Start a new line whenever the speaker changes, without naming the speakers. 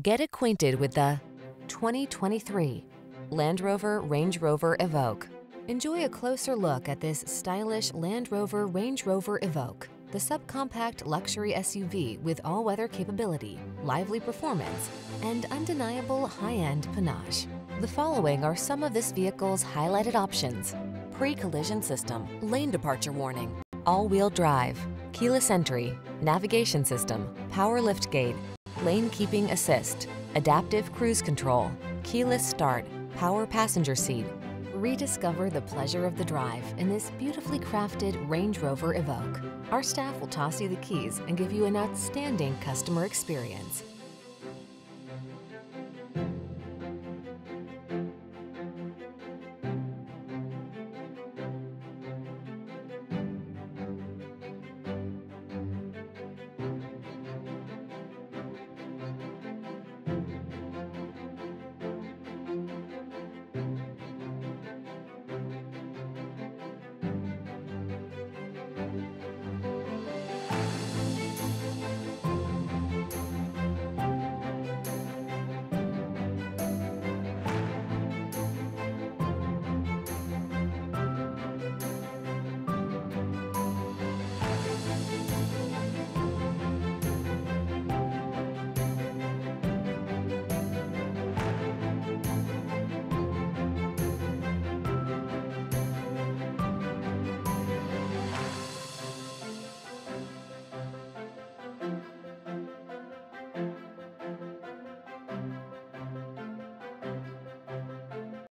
Get acquainted with the 2023 Land Rover Range Rover Evoque. Enjoy a closer look at this stylish Land Rover Range Rover Evoque, the subcompact luxury SUV with all-weather capability, lively performance, and undeniable high-end panache. The following are some of this vehicle's highlighted options. Pre-collision system, lane departure warning, all-wheel drive, keyless entry, navigation system, power liftgate, lane keeping assist, adaptive cruise control, keyless start, power passenger seat. Rediscover the pleasure of the drive in this beautifully crafted Range Rover Evoque. Our staff will toss you the keys and give you an outstanding customer experience.